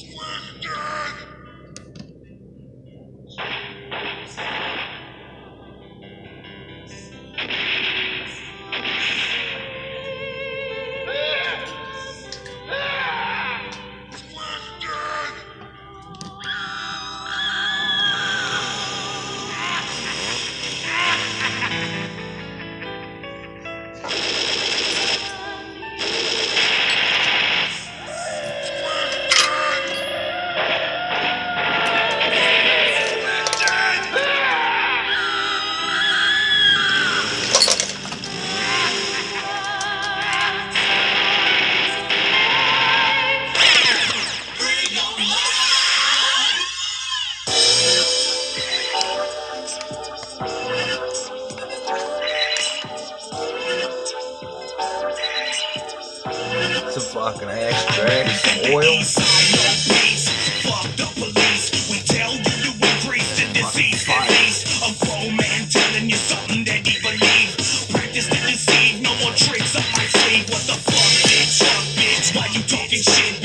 Yeah. Oil. Fuck the police. We tell you to increase Grass, oil. A grown man telling you something that he believe. Practice to deceive, no more tricks up my sleeve. What the fuck, bitch? Fuck, bitch, why you talking shit?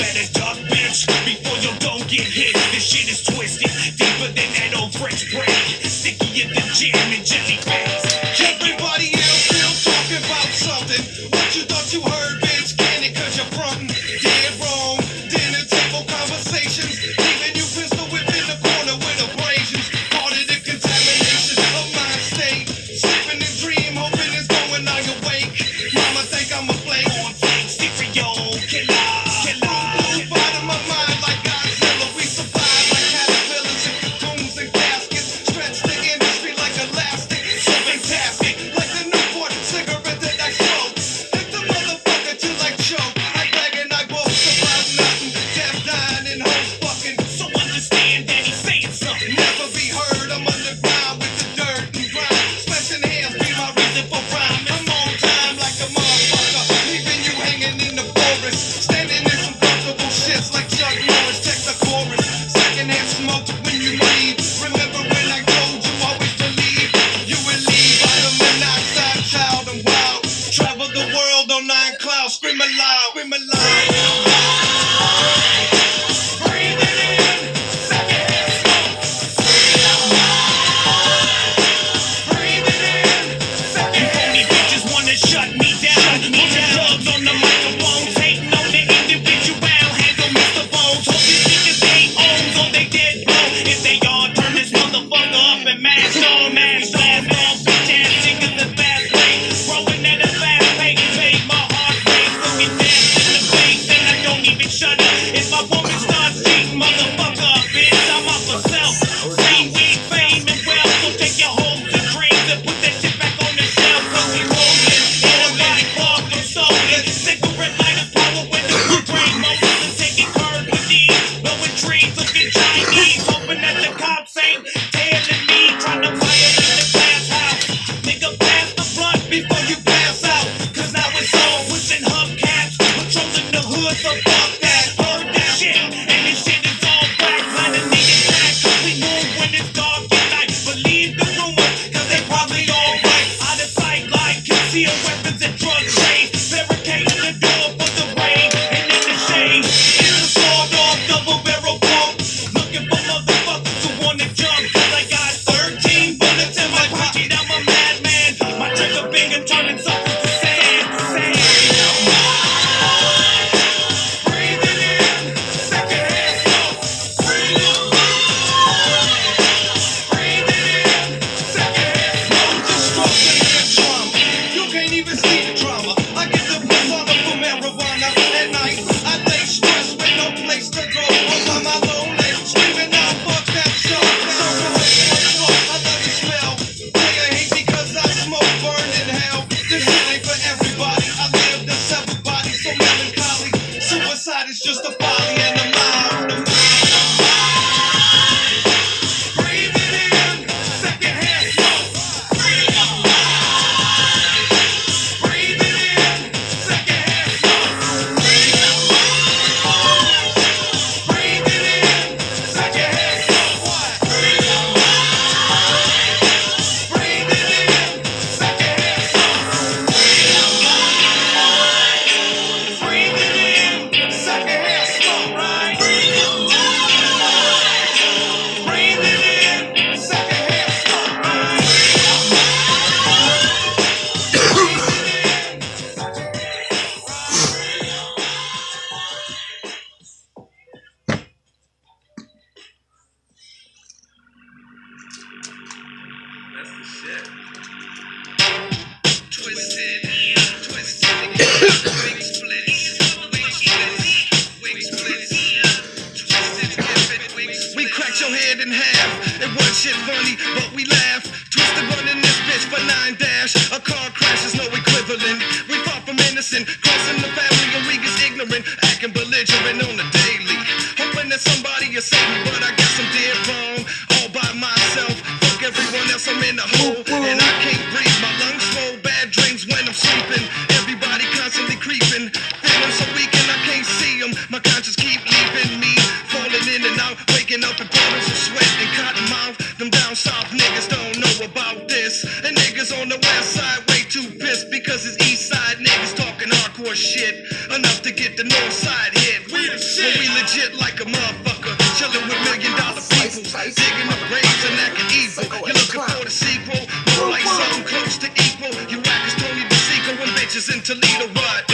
It was shit funny, but we laugh. Twisted running this bitch for nine dash. A car crash is no equivalent. We far from innocent, crossing the family and we is ignorant, acting belligerent on the daily. Hoping that somebody is save me, but I guess I'm dead wrong. All by myself, fuck everyone else, I'm in the hole. A motherfucker. Chilling with million dollar people. Digging up graves and acting evil. You're looking for the sequel. More like something close to equal. You rappers Tony DeSico and bitches in Toledo. What?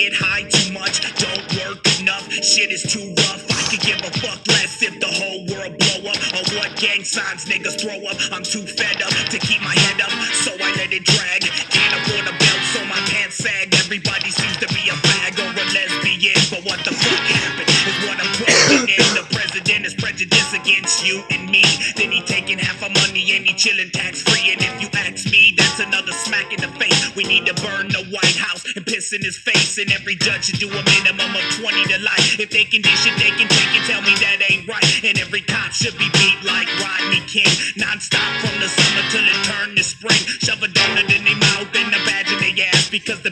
Get high too much. Don't work enough, shit is too rough. I could give a fuck less if the whole world blow up. Or what gang signs niggas throw up. I'm too fed up to keep my head up, so I let it drag. Can't afford a belt, so my pants sag. Everybody seems to be a fag or a lesbian, but what the fuck happened is what I'm questioning. The president is prejudiced against you and me. Then he taking half our money and he chilling tax free. We need to burn the White House and piss in his face. And every judge should do a minimum of 20 to life. If they condition, they can take it. Tell me that ain't right. And every cop should be beat like Rodney King. Non stop from the summer till it turn to spring. Shove a donut in their mouth and a badge in their ass because the